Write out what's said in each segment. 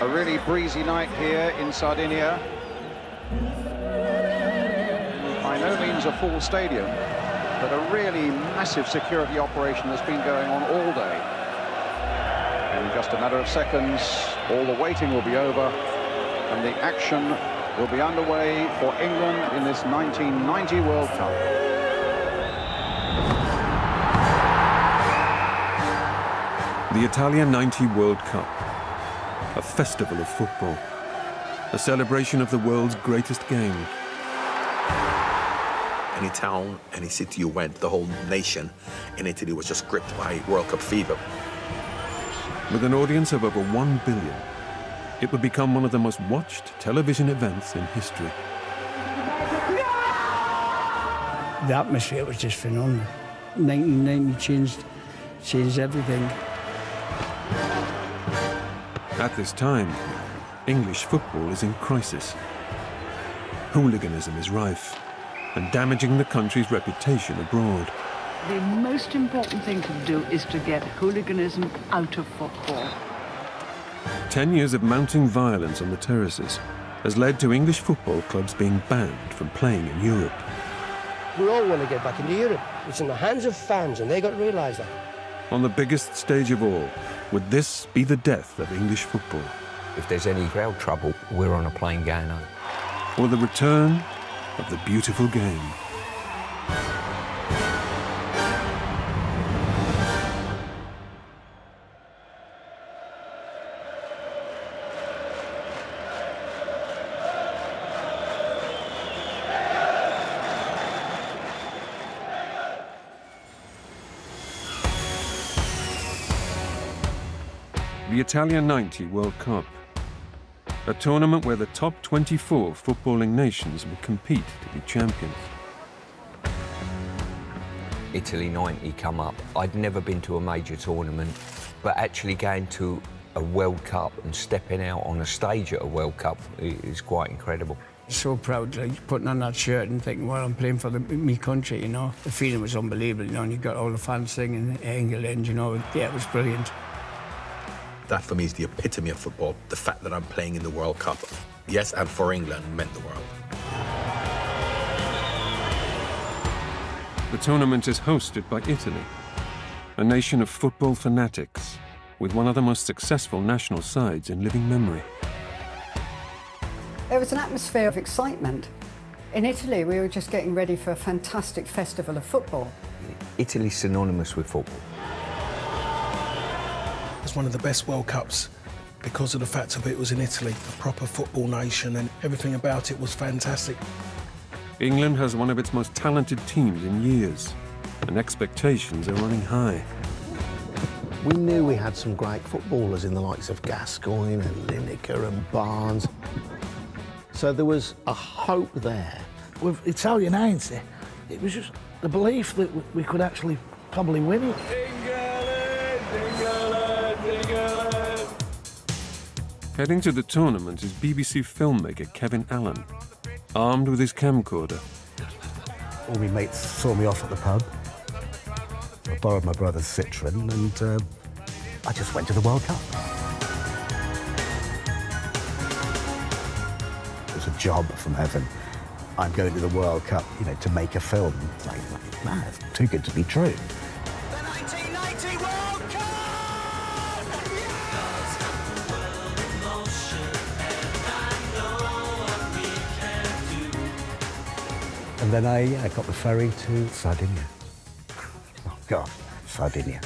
A really breezy night here in Sardinia. By no means a full stadium, but a really massive security operation that's been going on all day. In just a matter of seconds, all the waiting will be over and the action will be underway for England in this 1990 World Cup. The Italia 90 World Cup, festival of football, a celebration of the world's greatest game. Any town, any city you went, the whole nation in Italy was just gripped by World Cup fever. With an audience of over 1 billion, it would become one of the most watched television events in history. The atmosphere was just phenomenal. 1990 changed, changed everything. At this time, English football is in crisis. Hooliganism is rife and damaging the country's reputation abroad. The most important thing to do is to get hooliganism out of football. Ten years of mounting violence on the terraces has led to English football clubs being banned from playing in Europe. We all want to get back into Europe. It's in the hands of fans, and they got to realise that. On the biggest stage of all, would this be the death of English football? If there's any crowd trouble, we're on a plane going home. Or the return of the beautiful game? The Italia 90 World Cup, a tournament where the top 24 footballing nations will compete to be champions. Italy 90 come up. I'd never been to a major tournament, but actually going to a World Cup and stepping out on a stage at a World Cup is quite incredible. So proud, like putting on that shirt and thinking, well, I'm playing for the, me country, you know. The feeling was unbelievable, you know, and you got all the fans singing England, you know. Yeah, it was brilliant. That for me is the epitome of football. The fact that I'm playing in the World Cup, yes, and for England meant the world. The tournament is hosted by Italy, a nation of football fanatics, with one of the most successful national sides in living memory. There was an atmosphere of excitement. In Italy, we were just getting ready for a fantastic festival of football. Italy's synonymous with football. It's one of the best World Cups because of the fact of it was in Italy, a proper football nation, and everything about it was fantastic. England has one of its most talented teams in years, and expectations are running high. We knew we had some great footballers in the likes of Gascoigne and Lineker and Barnes. So there was a hope there. With Italia 90, it was just the belief that we could actually probably win it. Heading to the tournament is BBC filmmaker Kevin Allen, armed with his camcorder. All my mates saw me off at the pub. I borrowed my brother's Citroen and uh, I just went to the World Cup. It was a job from heaven. I'm going to the World Cup, you know, to make a film. It's like, man, it's too good to be true. And then I, I got the ferry to Sardinia. Oh, God, Sardinia.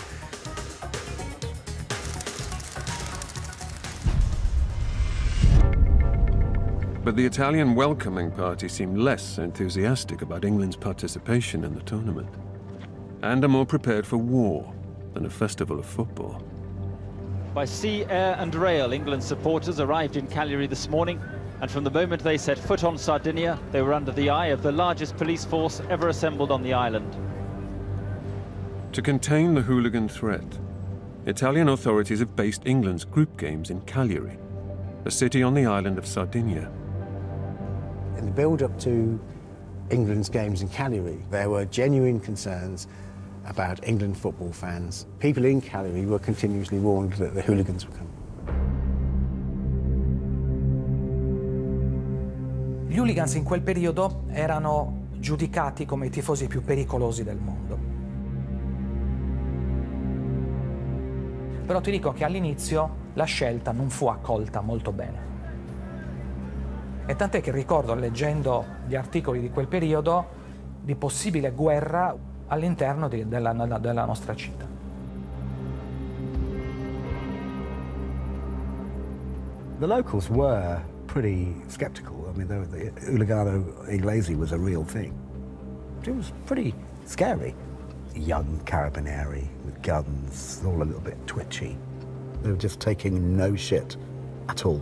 But the Italian welcoming party seemed less enthusiastic about England's participation in the tournament, and are more prepared for war than a festival of football. By sea, air and rail, England supporters arrived in Cagliari this morning and from the moment they set foot on Sardinia, they were under the eye of the largest police force ever assembled on the island. To contain the hooligan threat, Italian authorities have based England's group games in Cagliari, a city on the island of Sardinia. In the build-up to England's games in Cagliari, there were genuine concerns about England football fans. People in Cagliari were continuously warned that the hooligans were coming. Gli hooligans in quel periodo erano giudicati come i tifosi più pericolosi del mondo. Però ti dico che all'inizio la scelta non fu accolta molto bene. E tant'è che ricordo, leggendo gli articoli di quel periodo, di possibile guerra all'interno di, della, della nostra città. The locals were pretty sceptical. I mean, the, the Uligano Inglesi was a real thing. It was pretty scary. Young carabinieri with guns, all a little bit twitchy. They were just taking no shit at all.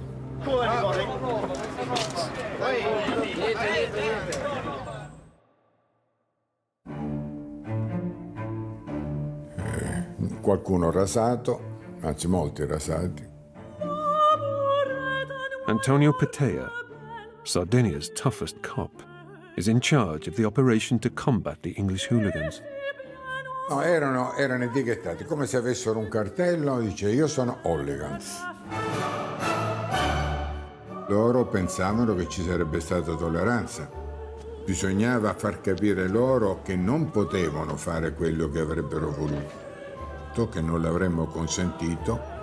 Eh, qualcuno rasato, anzi molti rasati. Antonio Patea, Sardinia's toughest cop, is in charge of the operation to combat the English hooligans. No, erano, erano etichettati come se avessero un cartello, dice io sono hooligans. Loro pensavano che ci sarebbe stata tolleranza. Bisognava far capire loro che non potevano fare quello che avrebbero voluto che non l'avremmo consentito.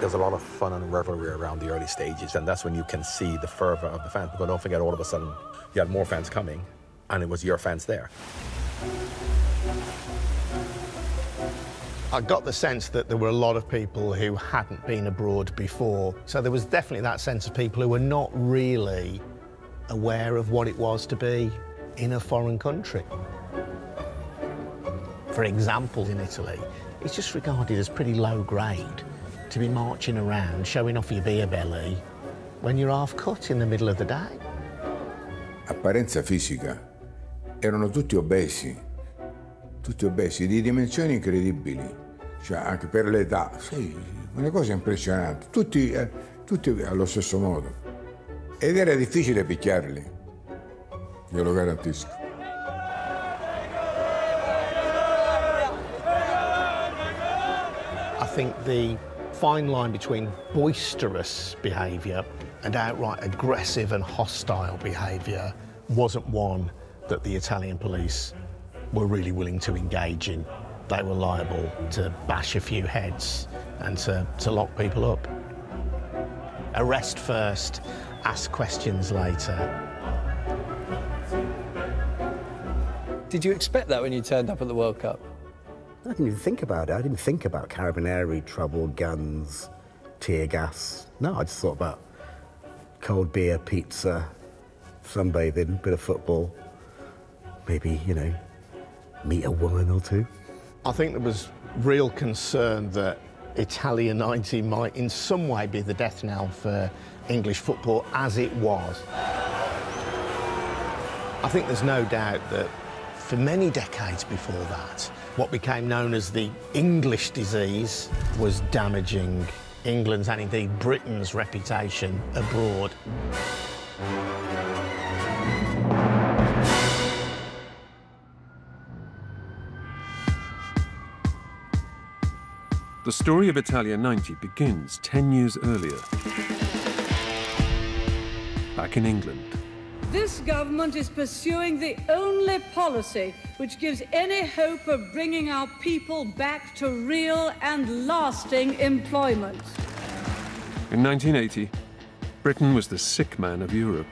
There's a lot of fun and revelry around the early stages, and that's when you can see the fervor of the fans. Because don't forget, all of a sudden, you had more fans coming, and it was your fans there. I got the sense that there were a lot of people who hadn't been abroad before. So there was definitely that sense of people who were not really aware of what it was to be in a foreign country for example, in Italy, it's just regarded as pretty low grade to be marching around showing off your beer belly when you're half cut in the middle of the day. Apparenza fisica. Erano tutti obesi, tutti obesi di dimensioni incredibili, cioè anche per l'età, sì, una cosa impressionante, tutti, eh, tutti allo stesso modo. Ed era difficile picchiarli, glielo garantisco. think the fine line between boisterous behaviour and outright aggressive and hostile behaviour wasn't one that the Italian police were really willing to engage in. They were liable to bash a few heads and to, to lock people up. Arrest first, ask questions later. Did you expect that when you turned up at the World Cup? I didn't even think about it. I didn't think about carabinieri, trouble, guns, tear gas. No, I just thought about cold beer, pizza, sunbathing, a bit of football, maybe, you know, meet a woman or two. I think there was real concern that Italia 90 might in some way be the death knell for English football as it was. I think there's no doubt that for many decades before that, what became known as the English disease was damaging England's and indeed Britain's reputation abroad. The story of Italia 90 begins 10 years earlier, back in England. This government is pursuing the only policy which gives any hope of bringing our people back to real and lasting employment. In 1980, Britain was the sick man of Europe.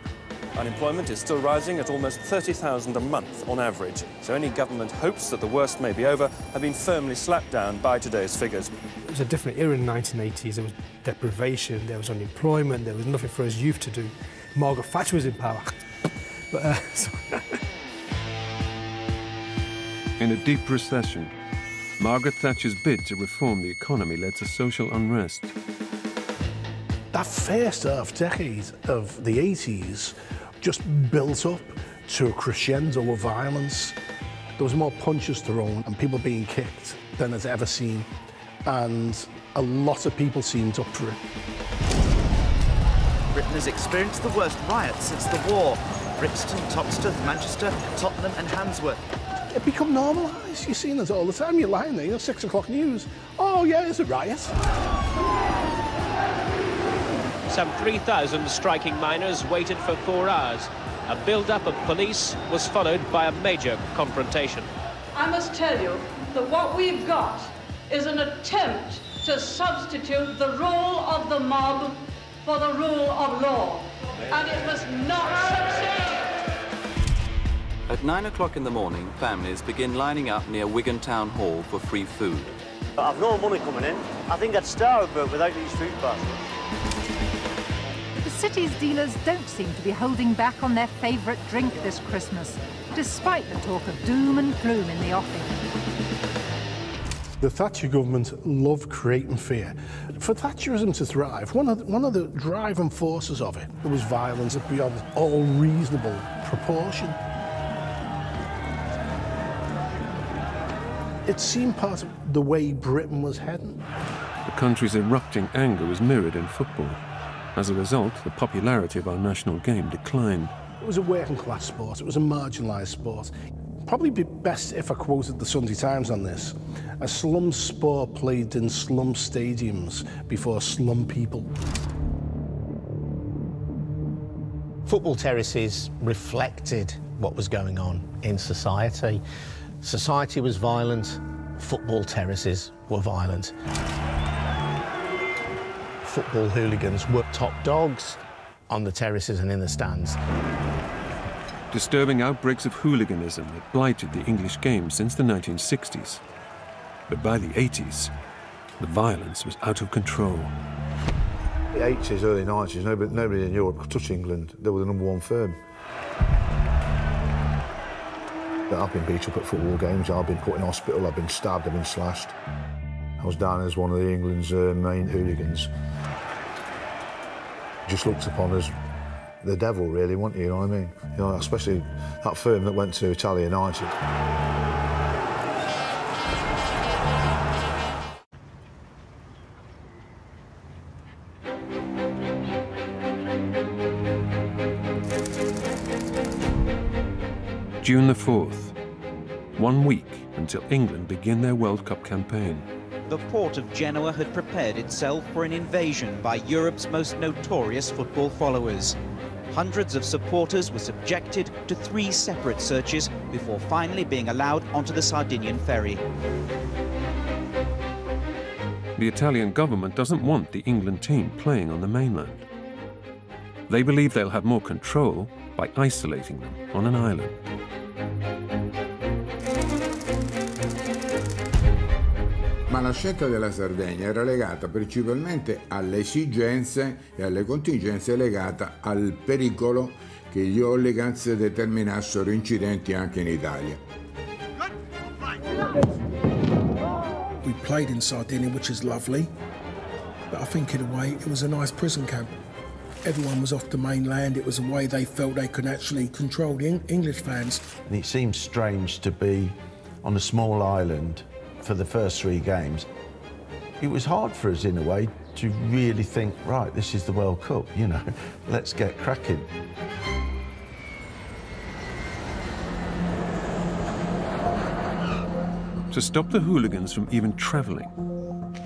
Unemployment is still rising at almost 30,000 a month on average, so any government hopes that the worst may be over have been firmly slapped down by today's figures. It was a different era in the 1980s. There was deprivation, there was unemployment, there was nothing for us youth to do. Margaret Thatcher was in power. But, uh, In a deep recession, Margaret Thatcher's bid to reform the economy led to social unrest. That first half decade of the 80s just built up to a crescendo of violence. There was more punches thrown and people being kicked than I've ever seen. And a lot of people seemed up for it. Britain has experienced the worst riots since the war. Brixton, Toxteth, Manchester, Tottenham and Handsworth. It become normalised. You're seeing it all the time. You're lying there, you know, six o'clock news. Oh, yeah, it's a riot. some 3,000 striking miners waited for four hours. A build-up of police was followed by a major confrontation. I must tell you that what we've got is an attempt to substitute the rule of the mob for the rule of law. And it must not succeed. At 9 o'clock in the morning, families begin lining up near Wigan Town Hall for free food. I've no money coming in. I think I'd starve but without these food baskets. The city's dealers don't seem to be holding back on their favourite drink this Christmas, despite the talk of doom and gloom in the offing. The Thatcher government loved creating fear. For Thatcherism to thrive, one of, the, one of the driving forces of it was violence beyond all reasonable proportion. It seemed part of the way Britain was heading. The country's erupting anger was mirrored in football. As a result, the popularity of our national game declined. It was a working class sport, it was a marginalised sport. Probably be best if I quoted the Sunday Times on this. A slum sport played in slum stadiums before slum people. Football terraces reflected what was going on in society. Society was violent, football terraces were violent. Football hooligans were top dogs on the terraces and in the stands. Disturbing outbreaks of hooliganism that blighted the English game since the 1960s. But by the 80s, the violence was out of control. The 80s, early 90s, nobody, nobody in Europe could touch England. They were the number one firm. I've been beat up at football games, I've been put in hospital, I've been stabbed, I've been slashed. I was down as one of the England's uh, main hooligans. Just looked upon as the devil, really, weren't you, you know what I mean? You know, especially that firm that went to Italia United. June the 4th, one week until England begin their World Cup campaign. The port of Genoa had prepared itself for an invasion by Europe's most notorious football followers. Hundreds of supporters were subjected to three separate searches before finally being allowed onto the Sardinian ferry. The Italian government doesn't want the England team playing on the mainland. They believe they'll have more control by isolating them on an island. Ma la scelta della Sardegna era legata principalmente alle esigenze e alle contingenze legate al pericolo che gli hooligans determinassero incidenti anche in Italia. We played in Sardinia, which is lovely, but I think in a way it was a nice prison camp. Everyone was off the mainland. It was a way they felt they could actually control the English fans. And it seems strange to be on a small island for the first three games. It was hard for us, in a way, to really think, right, this is the World Cup, you know, let's get cracking. To stop the hooligans from even travelling,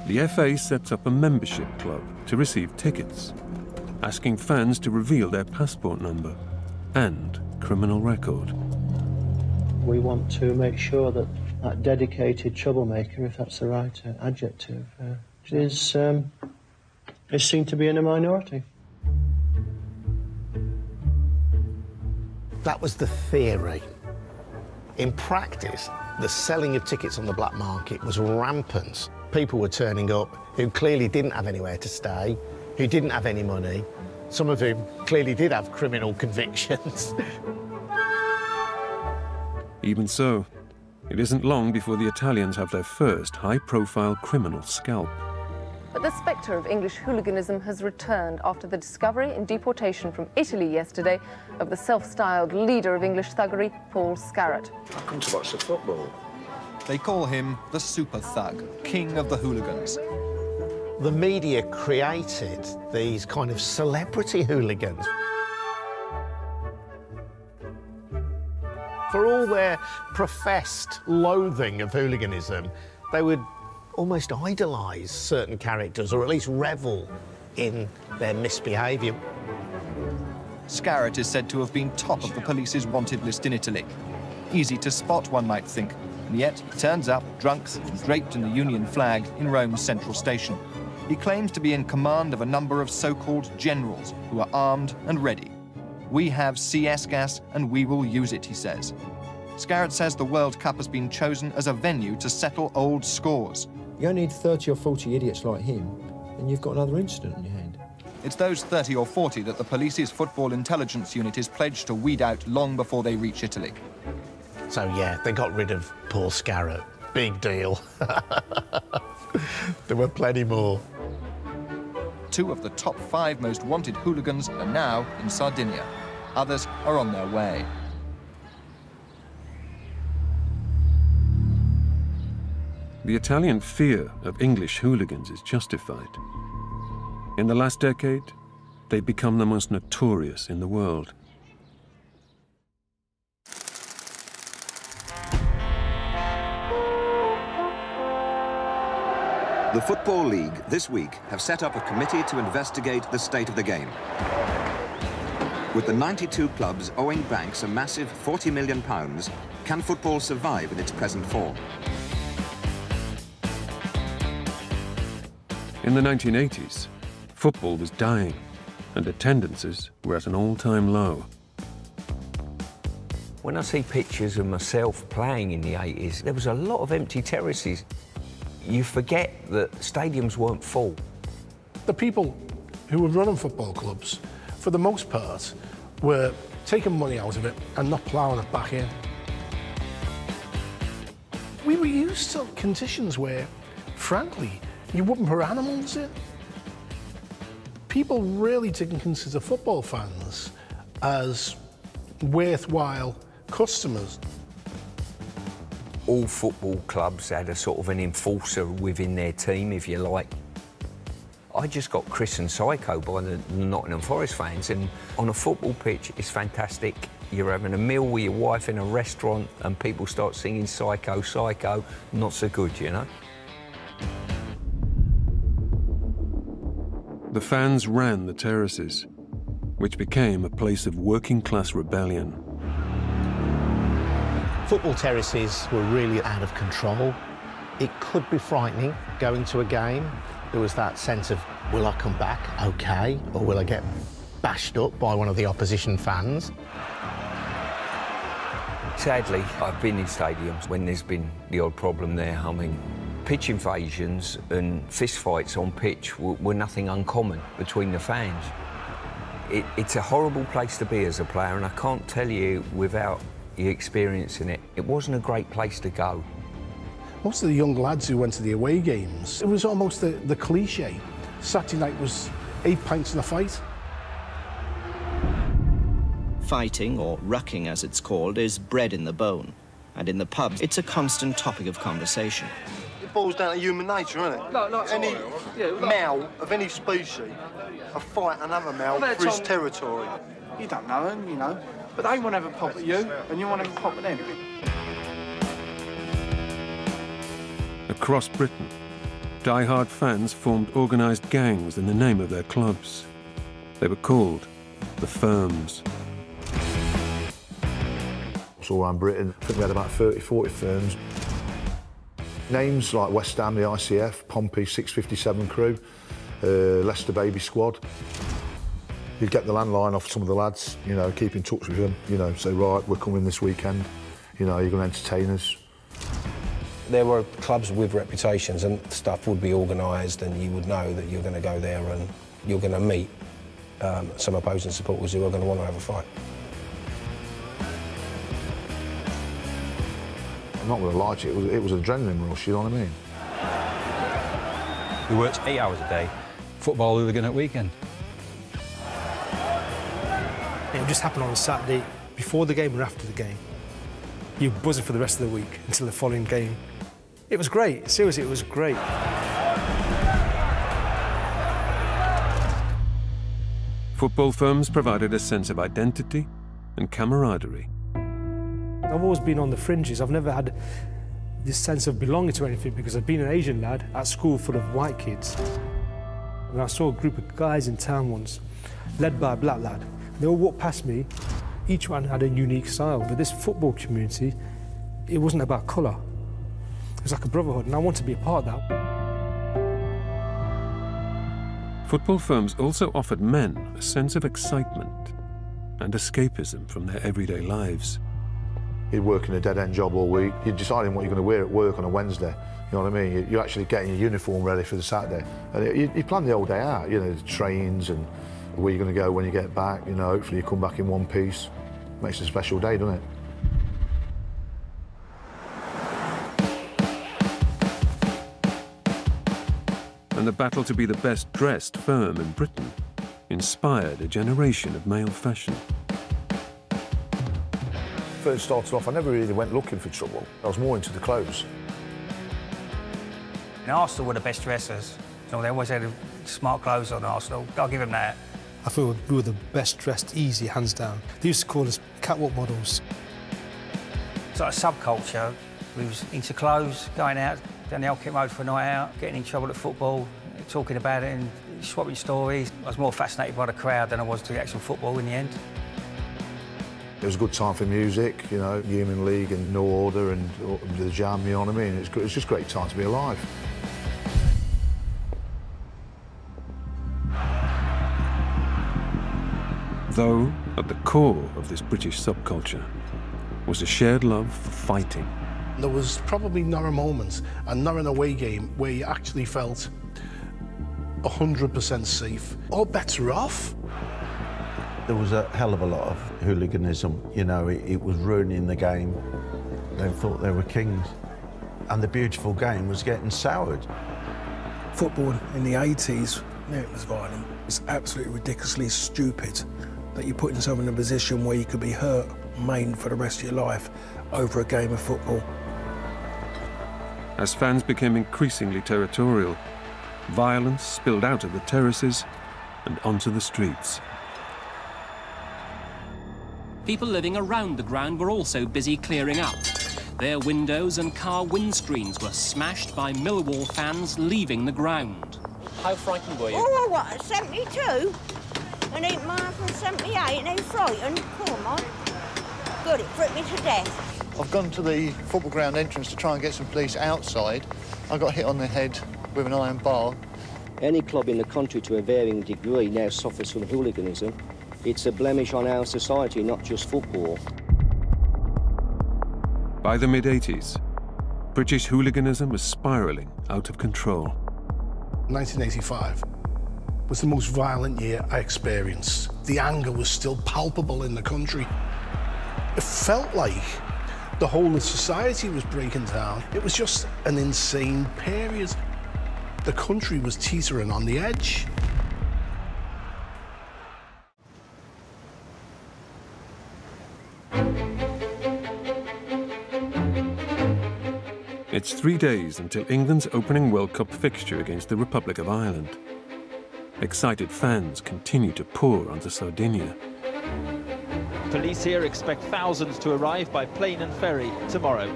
the FA sets up a membership club to receive tickets, asking fans to reveal their passport number and criminal record. We want to make sure that that dedicated troublemaker, if that's the right uh, adjective, uh, is, um, is seen to be in a minority. That was the theory. In practice, the selling of tickets on the black market was rampant. People were turning up who clearly didn't have anywhere to stay, who didn't have any money, some of whom clearly did have criminal convictions. Even so, it isn't long before the Italians have their first high-profile criminal scalp. But the spectre of English hooliganism has returned after the discovery and deportation from Italy yesterday of the self-styled leader of English thuggery, Paul Scarrott. I come to watch the football. They call him the super thug, king of the hooligans. The media created these kind of celebrity hooligans. All their professed loathing of hooliganism, they would almost idolise certain characters or at least revel in their misbehaviour. Scarrott is said to have been top of the police's wanted list in Italy. Easy to spot, one might think, and yet turns up drunk and draped in the Union flag in Rome's central station. He claims to be in command of a number of so-called generals who are armed and ready. We have CS gas and we will use it, he says. Scarrott says the World Cup has been chosen as a venue to settle old scores. You only need 30 or 40 idiots like him, and you've got another incident on your hand. It's those 30 or 40 that the police's football intelligence unit is pledged to weed out long before they reach Italy. So, yeah, they got rid of Paul Scarrott. Big deal. there were plenty more. Two of the top five most wanted hooligans are now in Sardinia. Others are on their way. The Italian fear of English hooligans is justified. In the last decade, they've become the most notorious in the world. The Football League this week have set up a committee to investigate the state of the game. With the 92 clubs owing banks a massive 40 million pounds, can football survive in its present form? In the 1980s, football was dying and attendances were at an all-time low. When I see pictures of myself playing in the 80s, there was a lot of empty terraces you forget that stadiums weren't full. The people who were running football clubs, for the most part, were taking money out of it and not ploughing it back in. We were used to conditions where, frankly, you wouldn't put animals in. People really didn't consider football fans as worthwhile customers all football clubs had a sort of an enforcer within their team, if you like. I just got christened psycho by the Nottingham Forest fans, and on a football pitch, it's fantastic. You're having a meal with your wife in a restaurant, and people start singing psycho, psycho. Not so good, you know? The fans ran the terraces, which became a place of working class rebellion. Football terraces were really out of control. It could be frightening going to a game. There was that sense of, will I come back okay, or will I get bashed up by one of the opposition fans? Sadly, I've been in stadiums when there's been the odd problem there. I mean, pitch invasions and fistfights on pitch were, were nothing uncommon between the fans. It, it's a horrible place to be as a player, and I can't tell you without you experiencing it. It wasn't a great place to go. Most of the young lads who went to the away games, it was almost the, the cliche. Saturday night was eight pints in a fight. Fighting, or rucking as it's called, is bred in the bone. And in the pubs, it's a constant topic of conversation. It boils down to human nature, isn't it? No, no, any yeah, male of any species, a fight another male for his territory. You don't know them, you know. But they want to have a pop at you, and you want to have a pop at them. Across Britain, die-hard fans formed organised gangs in the name of their clubs. They were called the Firms. all around Britain. I think we had about 30, 40 firms. Names like West Ham, the ICF, Pompey, 657 crew, uh, Leicester Baby Squad you'd get the landline off some of the lads, you know, keep in touch with them, you know, say, right, we're coming this weekend, you know, you're going to entertain us. There were clubs with reputations and stuff would be organised and you would know that you're going to go there and you're going to meet um, some opposing supporters who are going to want to have a fight. I'm not going to lie to you, it was, it was adrenaline rush, you know what I mean? He worked eight hours a day, football hooligan at weekend. It just happened on a Saturday before the game or after the game. You're buzzing for the rest of the week until the following game. It was great. Seriously, it was great. Football firms provided a sense of identity and camaraderie. I've always been on the fringes. I've never had this sense of belonging to anything because I've been an Asian lad at school full of white kids. And I saw a group of guys in town once, led by a black lad. They all walked past me. Each one had a unique style, but this football community, it wasn't about colour. It was like a brotherhood, and I wanted to be a part of that. Football firms also offered men a sense of excitement and escapism from their everyday lives. You're working a dead-end job all week. You're deciding what you're going to wear at work on a Wednesday. You know what I mean? You're actually getting your uniform ready for the Saturday. And you, you plan the whole day out, you know, the trains and where you're going to go when you get back. You know, hopefully you come back in one piece. Makes it a special day, doesn't it? And the battle to be the best dressed firm in Britain inspired a generation of male fashion. First started off, I never really went looking for trouble. I was more into the clothes. And Arsenal were the best dressers. You know, they always had smart clothes on Arsenal. I'll give them that. I feel we were the best dressed, easy, hands down. They used to call us catwalk models. It's like a subculture. We was into clothes, going out down the Elkett Road for a night out, getting in trouble at football, talking about it and swapping stories. I was more fascinated by the crowd than I was to the actual football in the end. It was a good time for music, you know, Human League and New Order and uh, the Jam, you know what I mean? It's, it's just a great time to be alive. Though, at the core of this British subculture was a shared love for fighting. There was probably not a moment, and not an away game, where you actually felt 100% safe or better off. There was a hell of a lot of hooliganism. You know, it, it was ruining the game. They thought they were kings. And the beautiful game was getting soured. Football in the 80s, yeah, it was violent. It's absolutely ridiculously stupid that you put yourself in a position where you could be hurt, maimed for the rest of your life over a game of football. As fans became increasingly territorial, violence spilled out of the terraces and onto the streets. People living around the ground were also busy clearing up. Their windows and car windscreens were smashed by Millwall fans leaving the ground. How frightened were you? Oh, what, 72? And ain't mine from 78 and they frightened? Come on. Good, it freaked me to death. I've gone to the football ground entrance to try and get some police outside. I got hit on the head with an iron bar. Any club in the country to a varying degree now suffers from hooliganism. It's a blemish on our society, not just football. By the mid-80s, British hooliganism was spiralling out of control. 1985 was the most violent year I experienced. The anger was still palpable in the country. It felt like the whole of society was breaking down. It was just an insane period. The country was teetering on the edge. It's three days until England's opening World Cup fixture against the Republic of Ireland. Excited fans continue to pour onto Sardinia. Police here expect thousands to arrive by plane and ferry tomorrow.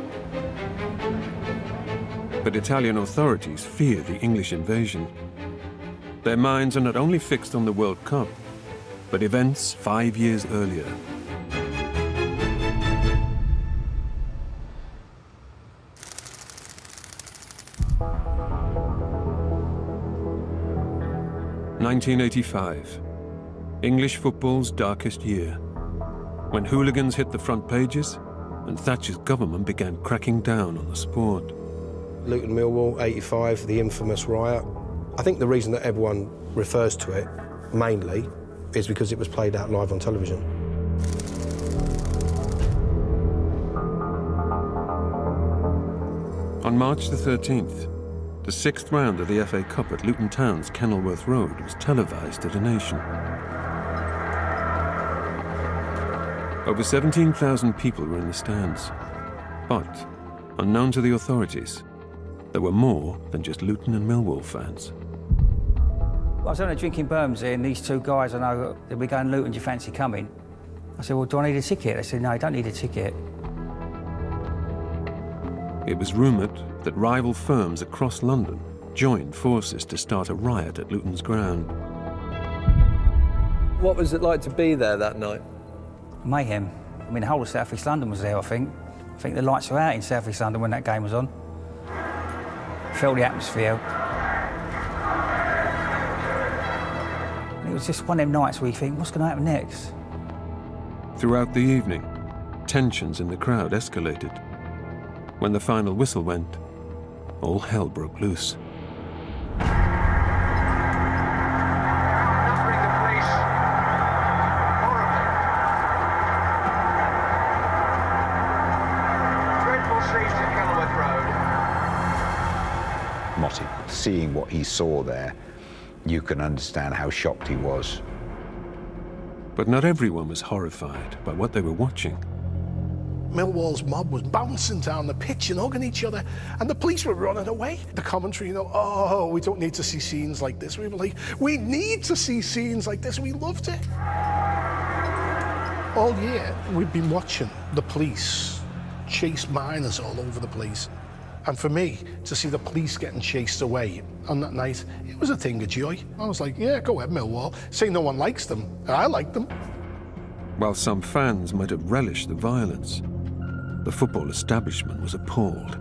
But Italian authorities fear the English invasion. Their minds are not only fixed on the World Cup, but events five years earlier. Nineteen eighty-five, English football's darkest year, when hooligans hit the front pages and Thatcher's government began cracking down on the sport. Luton Millwall, 85, the infamous riot. I think the reason that everyone refers to it, mainly, is because it was played out live on television. On March the 13th, the sixth round of the FA Cup at Luton Town's Kenilworth Road was televised to the nation. Over 17,000 people were in the stands. But, unknown to the authorities, there were more than just Luton and Millwall fans. I was on a drink and these two guys I know, they'll be going, Luton, do you fancy coming? I said, well, do I need a ticket? They said, no, you don't need a ticket. It was rumoured that rival firms across London joined forces to start a riot at Luton's ground. What was it like to be there that night? Mayhem. I mean, the whole of South East London was there, I think. I think the lights were out in South East London when that game was on. Felt the atmosphere. And it was just one of them nights where you think, what's going to happen next? Throughout the evening, tensions in the crowd escalated. When the final whistle went, all hell broke loose. Motty, seeing what he saw there, you can understand how shocked he was. But not everyone was horrified by what they were watching. Millwall's mob was bouncing down the pitch and hugging each other, and the police were running away. The commentary, you know, oh, we don't need to see scenes like this. We were like, we need to see scenes like this. We loved it. All year, we've been watching the police chase miners all over the place. And for me, to see the police getting chased away on that night, it was a thing of joy. I was like, yeah, go ahead, Millwall. Say no one likes them. I like them. While some fans might have relished the violence, the football establishment was appalled.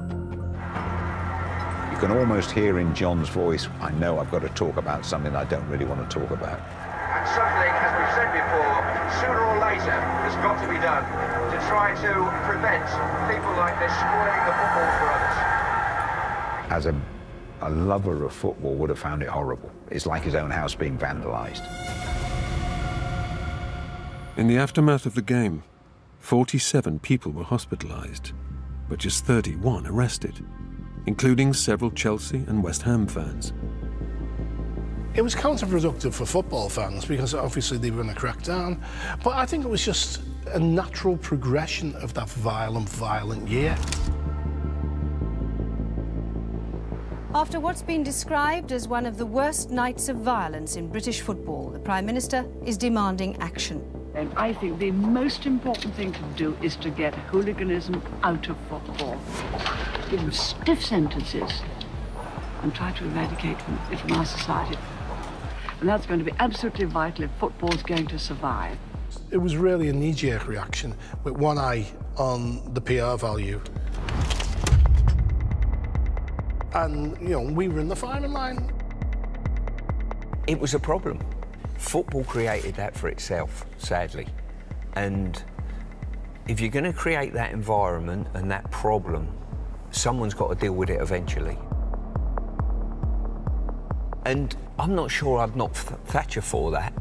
You can almost hear in John's voice, I know I've got to talk about something I don't really want to talk about. And something, as we've said before, sooner or later has got to be done to try to prevent people like this spoiling the football for others. As a, a lover of football would have found it horrible. It's like his own house being vandalised. In the aftermath of the game, 47 people were hospitalised, but just 31 arrested, including several Chelsea and West Ham fans. It was counterproductive for football fans because obviously they were going to crack down, but I think it was just a natural progression of that violent, violent year. After what's been described as one of the worst nights of violence in British football, the Prime Minister is demanding action. And I think the most important thing to do is to get hooliganism out of football. Give them stiff sentences and try to eradicate it from our society. And that's going to be absolutely vital if football's going to survive. It was really a knee-jerk reaction with one eye on the PR value. And, you know, we were in the firing line. It was a problem. Football created that for itself, sadly. And if you're going to create that environment and that problem, someone's got to deal with it eventually. And I'm not sure I'd knock Thatcher for that.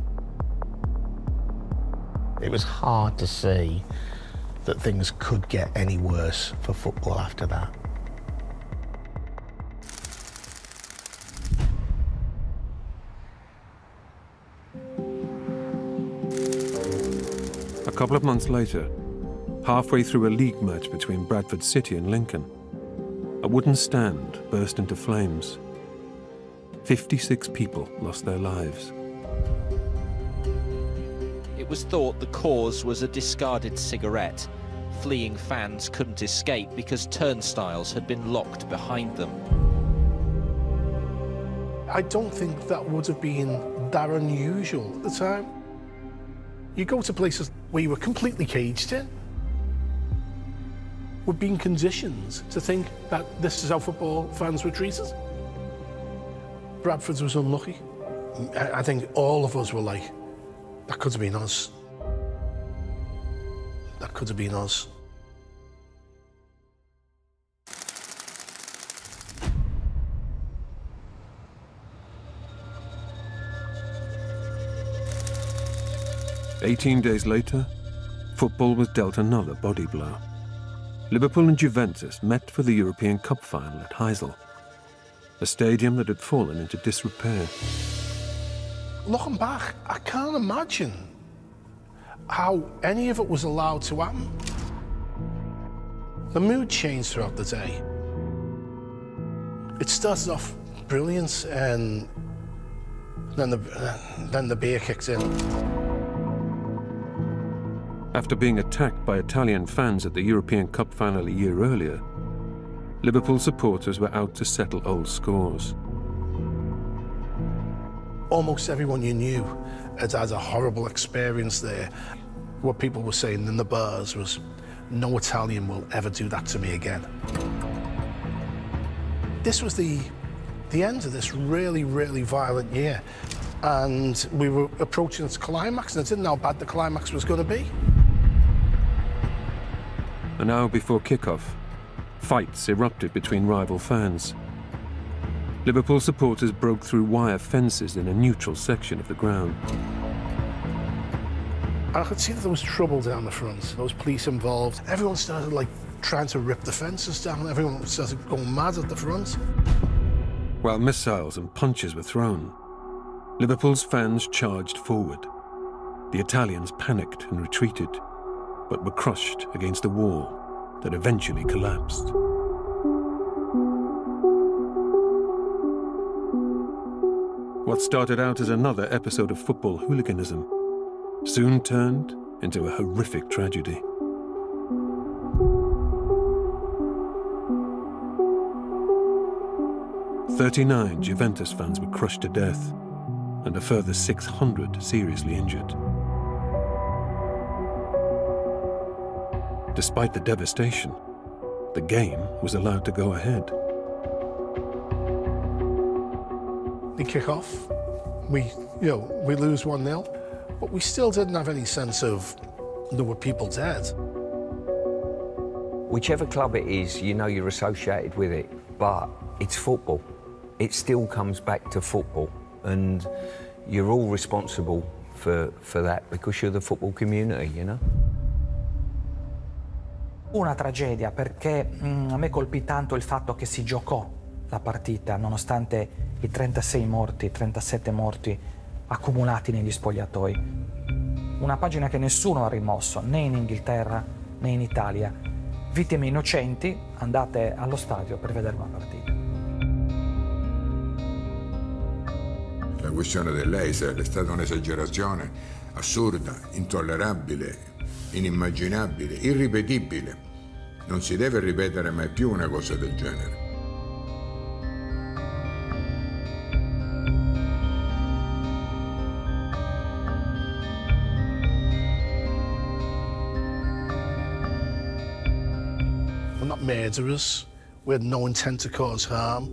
It was hard to see that things could get any worse for football after that. Couple of months later, halfway through a league match between Bradford City and Lincoln, a wooden stand burst into flames. 56 people lost their lives. It was thought the cause was a discarded cigarette. Fleeing fans couldn't escape because turnstiles had been locked behind them. I don't think that would have been that unusual at the time. You go to places you were completely caged in. We're being conditioned to think that this is how football fans were treated. Bradford was unlucky. I think all of us were like, that could have been us. That could have been us. Eighteen days later, football was dealt another body blow. Liverpool and Juventus met for the European Cup final at Heysel, a stadium that had fallen into disrepair. Looking back, I can't imagine how any of it was allowed to happen. The mood changed throughout the day. It started off brilliant, and then the, then the beer kicked in. After being attacked by Italian fans at the European Cup final a year earlier, Liverpool supporters were out to settle old scores. Almost everyone you knew had had a horrible experience there. What people were saying in the bars was, no Italian will ever do that to me again. This was the, the end of this really, really violent year. And we were approaching its climax, and I didn't know how bad the climax was going to be. An hour before kick-off, fights erupted between rival fans. Liverpool supporters broke through wire fences in a neutral section of the ground. I could see that there was trouble down the front. There was police involved. Everyone started like trying to rip the fences down. Everyone started going mad at the front. While missiles and punches were thrown, Liverpool's fans charged forward. The Italians panicked and retreated, but were crushed against a wall that eventually collapsed. What started out as another episode of football hooliganism soon turned into a horrific tragedy. Thirty-nine Juventus fans were crushed to death, and a further 600 seriously injured. Despite the devastation, the game was allowed to go ahead. We kick off, we, you know, we lose 1-0, but we still didn't have any sense of there were people dead. Whichever club it is, you know you're associated with it, but it's football. It still comes back to football, and you're all responsible for, for that because you're the football community, you know? Una tragedia perché mh, a me colpì tanto il fatto che si giocò la partita nonostante i 36 morti, 37 morti accumulati negli spogliatoi. Una pagina che nessuno ha rimosso, né in Inghilterra né in Italia. Vittime innocenti, andate allo stadio per vedere una partita. La questione dell'Eiser è stata un'esagerazione assurda, intollerabile, inimmaginabile, irripetibile. Non si deve ripetere mai più una cosa del genere. We're not murderers. We had no intent to cause harm.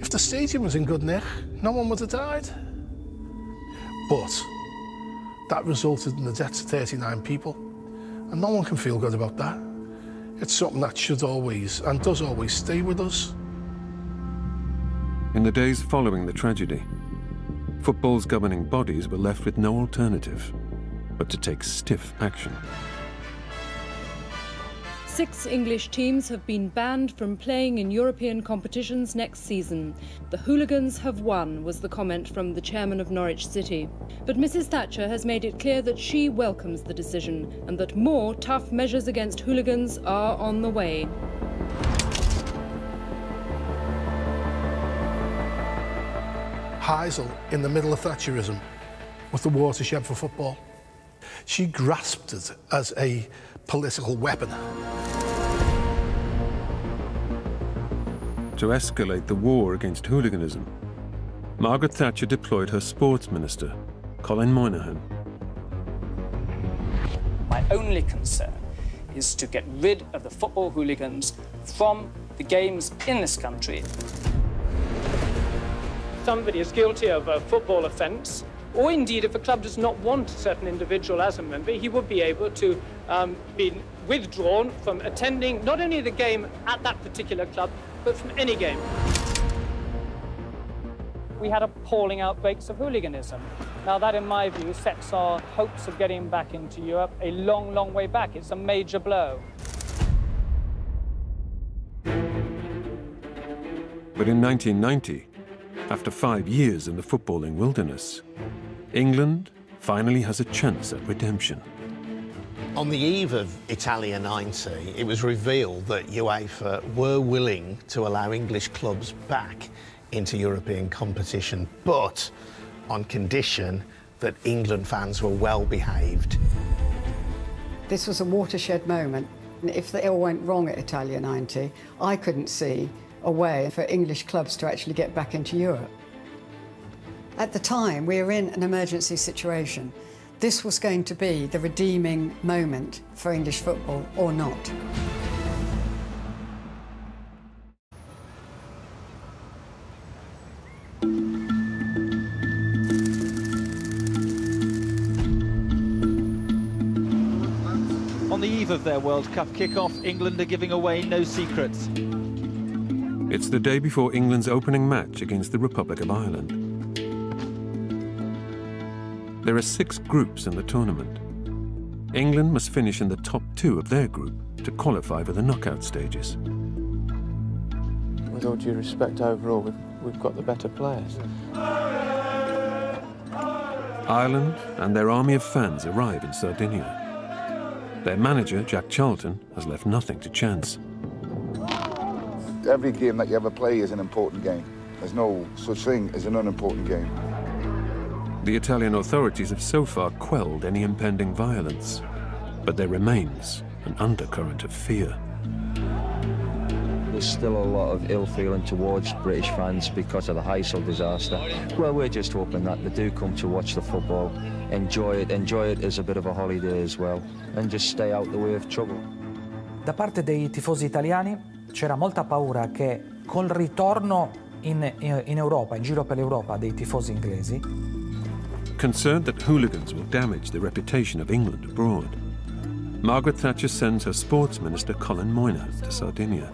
If the stadium was in good nick, no one would have died. But that resulted in the deaths of 39 people, and no one can feel good about that. It's something that should always, and does always, stay with us. In the days following the tragedy, football's governing bodies were left with no alternative but to take stiff action. Six English teams have been banned from playing in European competitions next season. The hooligans have won, was the comment from the chairman of Norwich City. But Mrs Thatcher has made it clear that she welcomes the decision and that more tough measures against hooligans are on the way. Heysel, in the middle of Thatcherism, was the watershed for football. She grasped it as a political weapon. To escalate the war against hooliganism, Margaret Thatcher deployed her sports minister, Colin Moynihan. My only concern is to get rid of the football hooligans from the games in this country. Somebody is guilty of a football offence, or indeed if a club does not want a certain individual as a member, he would be able to um, be withdrawn from attending not only the game at that particular club, but from any game. We had appalling outbreaks of hooliganism. Now that, in my view, sets our hopes of getting back into Europe a long, long way back. It's a major blow. But in 1990, after five years in the footballing wilderness, England finally has a chance at redemption. On the eve of Italia 90, it was revealed that UEFA were willing to allow English clubs back into European competition, but on condition that England fans were well behaved. This was a watershed moment. If it all went wrong at Italia 90, I couldn't see a way for English clubs to actually get back into Europe. At the time, we were in an emergency situation. This was going to be the redeeming moment for English football or not. On the eve of their World Cup kick-off, England are giving away no secrets. It's the day before England's opening match against the Republic of Ireland. There are six groups in the tournament. England must finish in the top two of their group to qualify for the knockout stages. With all due respect, overall, we've, we've got the better players. Ireland and their army of fans arrive in Sardinia. Their manager, Jack Charlton, has left nothing to chance. Every game that you ever play is an important game. There's no such thing as an unimportant game. The Italian authorities have so far quelled any impending violence, but there remains an undercurrent of fear. There's still a lot of ill feeling towards British fans because of the Heysel disaster. Well, we're just hoping that they do come to watch the football, enjoy it, enjoy it as a bit of a holiday as well, and just stay out the way of trouble. Da parte dei tifosi italiani c'era molta paura che col ritorno in, in Europa, in giro per l'Europa, dei tifosi inglesi, Concerned that hooligans will damage the reputation of England abroad, Margaret Thatcher sends her sports minister Colin Moynihan to Sardinia.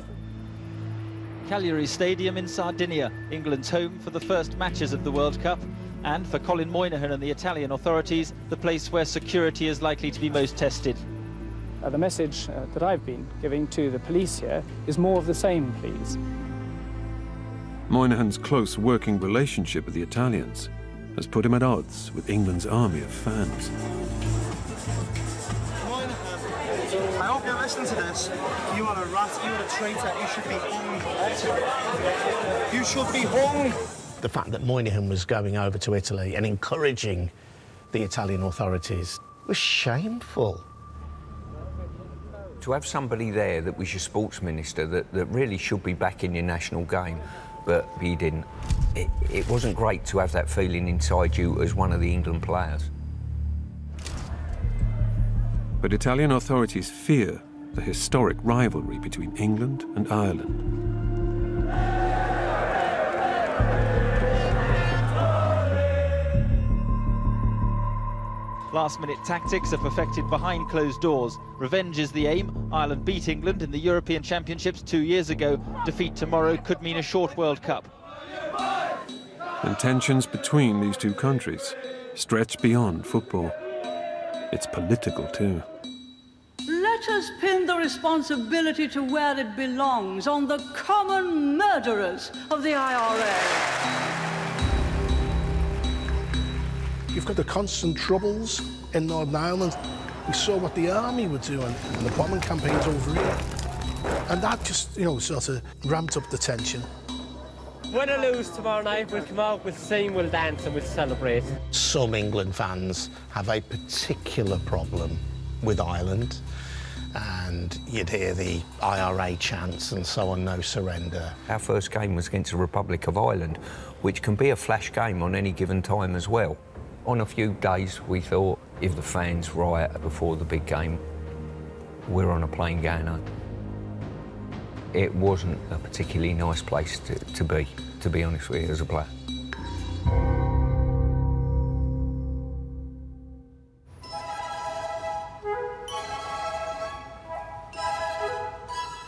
Cagliari Stadium in Sardinia, England's home for the first matches of the World Cup, and for Colin Moynihan and the Italian authorities, the place where security is likely to be most tested. Uh, the message uh, that I've been giving to the police here is more of the same, please. Moynihan's close working relationship with the Italians has put him at odds with England's army of fans. I hope you're listening to this. You are a rat, you are a traitor, you should be hung. You should be hung. The fact that Moynihan was going over to Italy and encouraging the Italian authorities was shameful. To have somebody there that was your sports minister that, that really should be back in your national game, but he didn't. It, it wasn't great to have that feeling inside you as one of the England players. But Italian authorities fear the historic rivalry between England and Ireland. Last minute tactics are perfected behind closed doors. Revenge is the aim. Ireland beat England in the European Championships two years ago. Defeat tomorrow could mean a short World Cup. And tensions between these two countries stretch beyond football. It's political too. Let us pin the responsibility to where it belongs on the common murderers of the IRA. You've got the constant troubles in Northern Ireland. We saw what the army were doing in the bombing campaigns over here. And that just, you know, sort of ramped up the tension. Win or lose tomorrow night, we'll come out, we'll sing, we'll dance and we'll celebrate. Some England fans have a particular problem with Ireland. And you'd hear the IRA chants and so on, no surrender. Our first game was against the Republic of Ireland, which can be a flash game on any given time as well. On a few days, we thought if the fans riot before the big game, we're on a plane going home. It wasn't a particularly nice place to, to be, to be honest with you, as a player.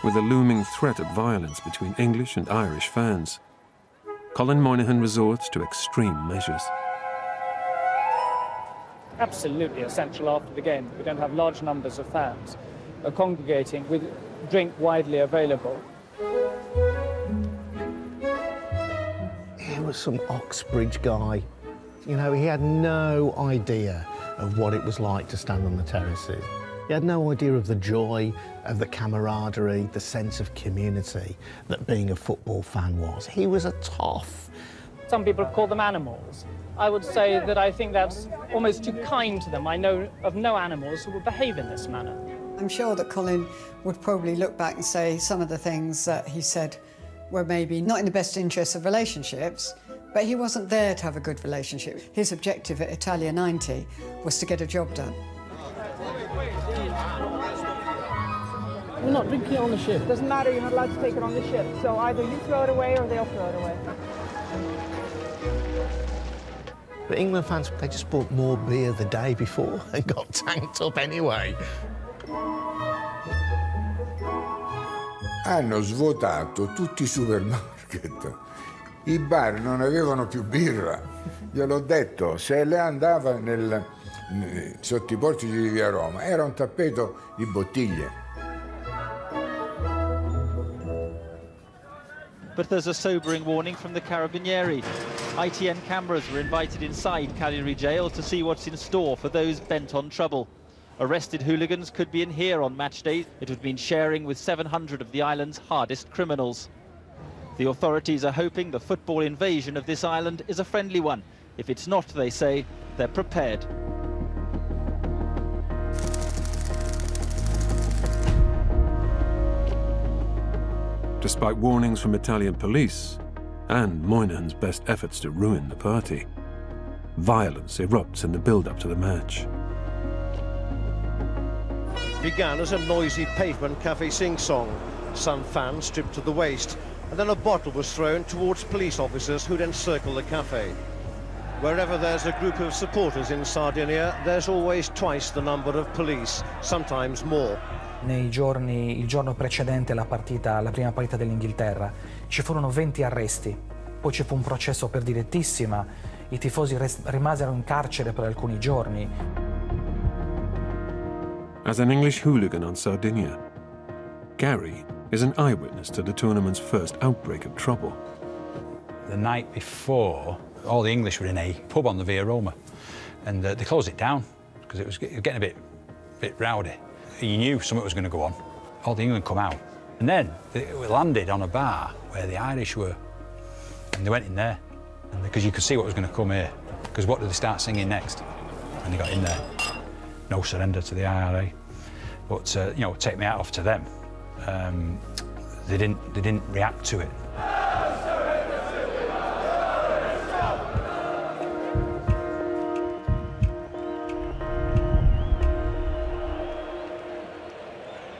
With a looming threat of violence between English and Irish fans, Colin Moynihan resorts to extreme measures. Absolutely essential after the game. We don't have large numbers of fans congregating with drink widely available. He was some Oxbridge guy. You know, he had no idea of what it was like to stand on the terraces. He had no idea of the joy, of the camaraderie, the sense of community that being a football fan was. He was a toff. Some people call them animals. I would say that I think that's almost too kind to them. I know of no animals who would behave in this manner. I'm sure that Colin would probably look back and say some of the things that he said were maybe not in the best interest of relationships, But he wasn't there to have a good relationship. His objective at Italia 90 was to get a job done. We're not drinking it on the ship. Doesn't matter, you're not allowed to take it on the ship. So either you throw it away or they'll throw it away. But England fans, they just bought more beer the day before and got tanked up anyway. Hanno svuotato tutti i supermarket. I bar non avevano più birra. Gliel'ho detto, se lei andava nel, sotto i portici di via Roma era un tappeto di bottiglie. But there's a sobering warning from the Carabinieri. ITN cameras were invited inside Cagliari jail to see what's in store for those bent on trouble. Arrested hooligans could be in here on match day. It would mean sharing with 700 of the island's hardest criminals. The authorities are hoping the football invasion of this island is a friendly one. If it's not, they say, they're prepared. Despite warnings from Italian police and Moynihan's best efforts to ruin the party, violence erupts in the build-up to the match. Began as a noisy pavement cafe sing-song, some fans stripped to the waist, and then a bottle was thrown towards police officers who'd encircle the cafe. Wherever there's a group of supporters in Sardinia, there's always twice the number of police, sometimes more. Nei giorni, il giorno precedente la partita, la prima partita dell'Inghilterra, ci furono 20 arresti, poi ci fu un processo per direttissima, i tifosi rimasero in carcere per alcuni giorni. As an English hooligan on Sardinia, Gary is an eyewitness to the tournament's first outbreak of trouble. The night before, all the English were in a pub on the Via Roma, and uh, they closed it down because it was getting a bit, bit rowdy. You knew something was going to go on. All the England come out. And then they landed on a bar where the Irish were. And they went in there. Because you could see what was going to come here. Because what did they start singing next? And they got in there. No surrender to the IRA. But, uh, you know, take me out off to them. Um, they, didn't, they didn't react to it.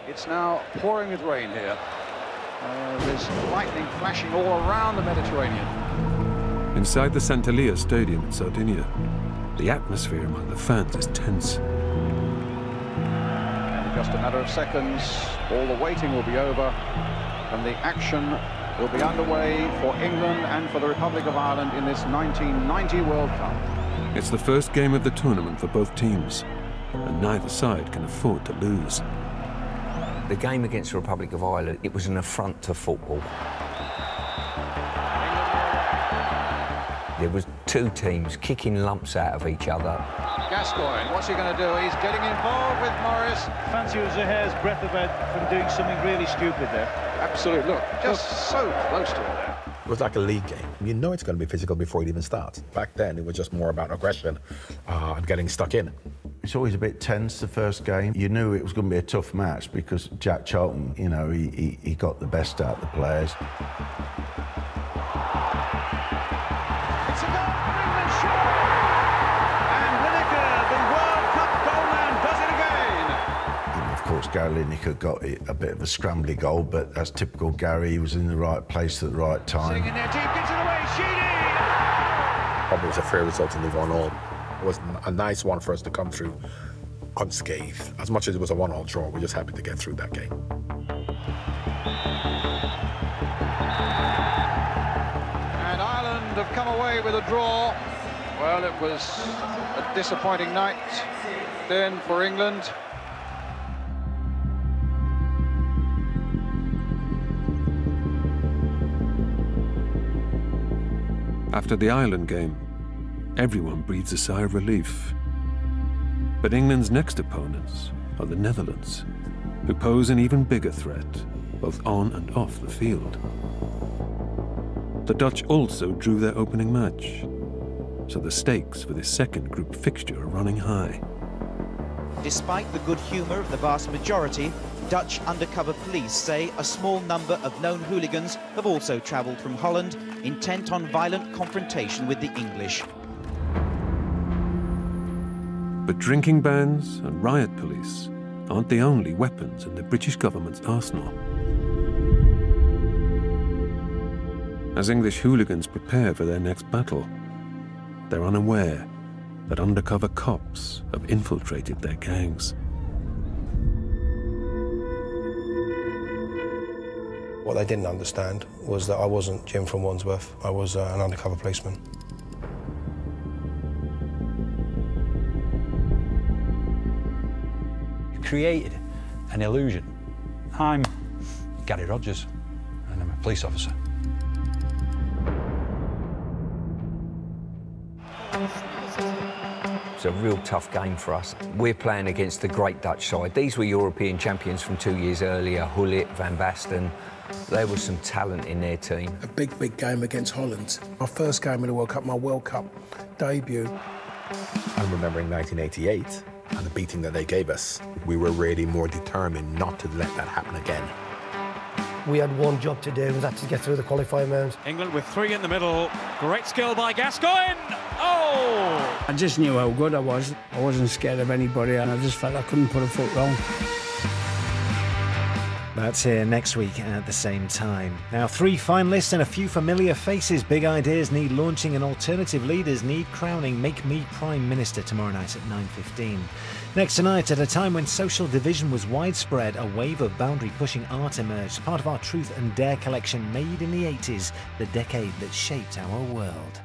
It's now pouring with rain here. Uh, there's lightning flashing all around the Mediterranean. Inside the Sant'Elia Stadium in Sardinia, the atmosphere among the fans is tense. And in just a matter of seconds, all the waiting will be over, and the action will be underway for England and for the Republic of Ireland in this 1990 World Cup. It's the first game of the tournament for both teams, and neither side can afford to lose. The game against the Republic of Ireland, it was an affront to football. There was two teams kicking lumps out of each other. Gascoigne, what's he going to do? He's getting involved with Morris. Fancy it was a hair's breadth about from doing something really stupid there. Absolutely. Look, just look. so close to it there. It was like a league game. You know it's going to be physical before it even starts. Back then, it was just more about aggression uh, and getting stuck in. It's always a bit tense, the first game. You knew it was going to be a tough match because Jack Charlton, you know, he, he, he got the best out of the players. It's a goal for England, sure! And Lineker, the World Cup goalman, does it again! And of course, Gary Lineker got a bit of a scrambly goal, but that's typical Gary. He was in the right place at the right time. Singing there, deep, gets it away, Sheedy! Probably was a fair result to leave on all. It was a nice one for us to come through unscathed. As much as it was a one-all draw, we're just happy to get through that game. And Ireland have come away with a draw. Well, it was a disappointing night then for England. After the Ireland game, everyone breathes a sigh of relief. But England's next opponents are the Netherlands, who pose an even bigger threat, both on and off the field. The Dutch also drew their opening match, so the stakes for this second group fixture are running high. Despite the good humour of the vast majority, Dutch undercover police say a small number of known hooligans have also travelled from Holland, intent on violent confrontation with the English. But drinking bans and riot police aren't the only weapons in the British government's arsenal. As English hooligans prepare for their next battle, they're unaware that undercover cops have infiltrated their gangs. What they didn't understand was that I wasn't Jim from Wandsworth. I was uh, an undercover policeman. Created an illusion. I'm Gary Rogers, and I'm a police officer. It's a real tough game for us. We're playing against the great Dutch side. These were European champions from two years earlier, Gullit, Van Basten. There was some talent in their team. A big, big game against Holland. My first game in the World Cup, my World Cup debut. I'm remembering 1988 and the beating that they gave us. We were really more determined not to let that happen again. We had one job to do, was that to get through the qualifying round. England with three in the middle. Great skill by Gascoigne. Oh! I just knew how good I was. I wasn't scared of anybody, and I just felt I couldn't put a foot wrong. That's here next week at the same time. Now, three finalists and a few familiar faces. Big ideas need launching and alternative leaders need crowning. Make me Prime Minister tomorrow night at 9.15. Next tonight, at a time when social division was widespread, a wave of boundary-pushing art emerged, part of our Truth and Dare collection made in the 80s, the decade that shaped our world.